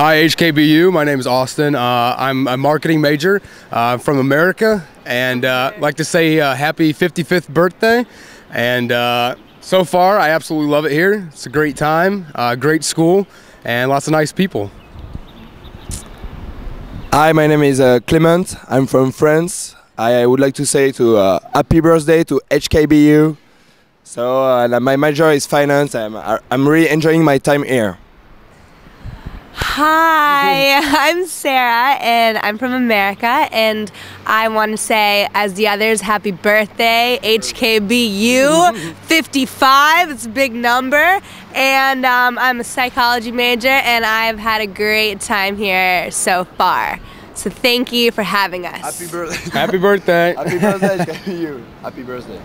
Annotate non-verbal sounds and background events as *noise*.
Hi, HKBU. My name is Austin. Uh, I'm a marketing major uh, from America, and uh, like to say uh, happy 55th birthday. And uh, so far, I absolutely love it here. It's a great time, uh, great school, and lots of nice people. Hi, my name is uh, Clement. I'm from France. I would like to say to uh, happy birthday to HKBU. So uh, my major is finance. I'm I'm really enjoying my time here. Hi, *laughs* I'm Sarah and I'm from America and I want to say as the others happy birthday HKBU *laughs* 55 it's a big number and um, I'm a psychology major and I've had a great time here so far so thank you for having us. Happy birthday. Happy birthday. *laughs* happy birthday HKBU. Happy birthday.